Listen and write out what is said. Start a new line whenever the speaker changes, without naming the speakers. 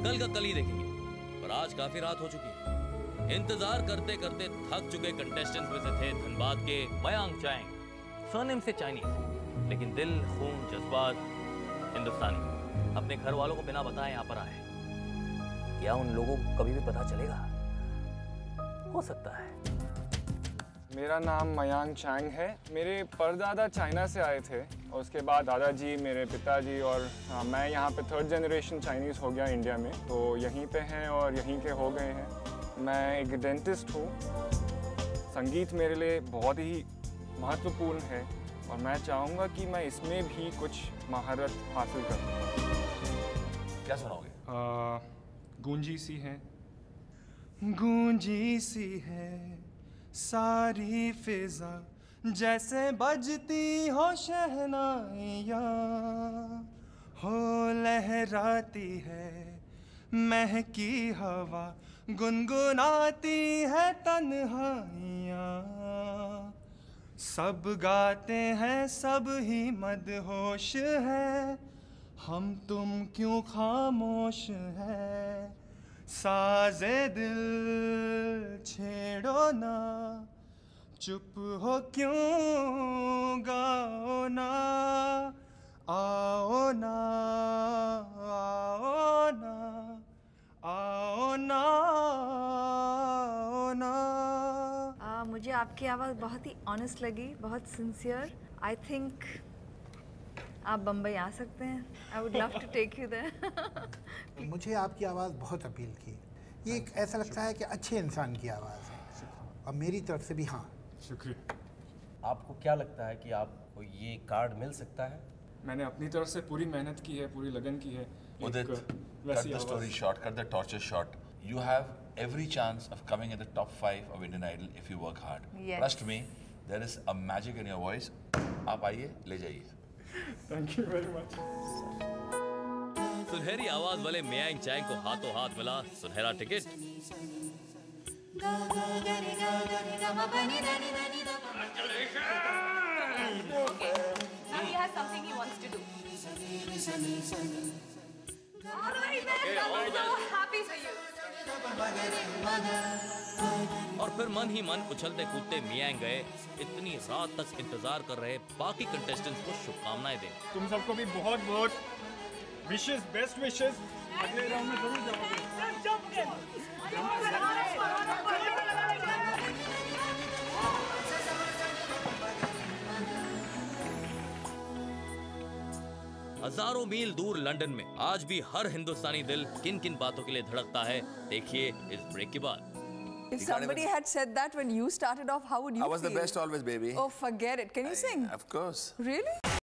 कल का कल ही देखेंगे। पर आज काफ़ी रात हो चुकी है। इंतज़ार करते करते थक चुके कंटेस्टेंट्स में से थे धनबाद के मयांग चाइंग सरनेम से चाइनीज़ लेकिन दिल, खून, जज्बात हिंदुस्तानी। अपने घर वालों को बिना बताए यहाँ पर आए क्या उन लोगों को कभी भी पता चलेगा? हो सकता है।
मेरा नाम मयांग चांग है। मेरे परदादा चाइना से आए थे और उसके बाद दादाजी मेरे पिताजी और हाँ, मैं यहाँ पे थर्ड जनरेशन चाइनीज़ हो गया इंडिया में। तो यहीं पे हैं और यहीं के हो गए हैं। मैं एक डेंटिस्ट हूँ। संगीत मेरे लिए बहुत ही महत्वपूर्ण है और मैं चाहूँगा कि मैं इसमें भी कुछ महारत हासिल करूँ।
क्या सुनाओगे?
गूंजी सी है। गूंजी सी है। सारी फिजा जैसे बजती हो शहनाइया। हो लहराती है महकी हवा, गुनगुनाती है तन्हाइया। सब गाते हैं, सब ही मदहोश है। हम तुम क्यों खामोश है? साजे दिल छेड़ो ना। चुप हो क्यों गाओ ना? आओ ना आओ ना आओ ना आओ ना।
आ, मुझे आपकी आवाज़ बहुत ही ऑनेस्ट लगी बहुत सिंसियर आई थिंक आप बम्बई आ सकते हैं I would love to take you there
मुझे आपकी आवाज़ बहुत अपील की ये एक ऐसा लगता है कि अच्छे इंसान की आवाज़ है और मेरी तरफ़ से भी हाँ
शुक्रिया
आपको क्या लगता है कि आपको ये कार्ड मिल सकता है
मैंने अपनी तरफ़ से पूरी मेहनत की है पूरी लगन की है वैसी
the
आवाज़।
story short, cut the torture short. You have every chance of coming at the top five of Indian Idol if you work hard.
Yes.
Trust me, there is a magic in your voice. आप आइए ले जाइए
thank you very much
सुनहरी आवाज़ वाले Meiyang Chang को हाथों हाथ मिला सुनहरा ticket
Now he has something he wants to do.
और फिर मन ही मन उछलते कूदते मियांग गए। इतनी रात तक इंतज़ार कर रहे बाकी कंटेस्टेंट्स को शुभकामनाएँ दें।
तुम सबको भी बहुत बहुत विशेष बेस्ट विशेष अगले राउंड में ज़रूर जाओगे।
हज़ारों मील दूर लंदन में आज भी हर हिंदुस्तानी दिल किन किन बातों के लिए धड़कता है देखिए इस ब्रेक के बाद
If somebody had said that when you started off, how would you
I was
feel?
the best always, baby.
Oh, forget it. Can you sing?
Of course.
Really?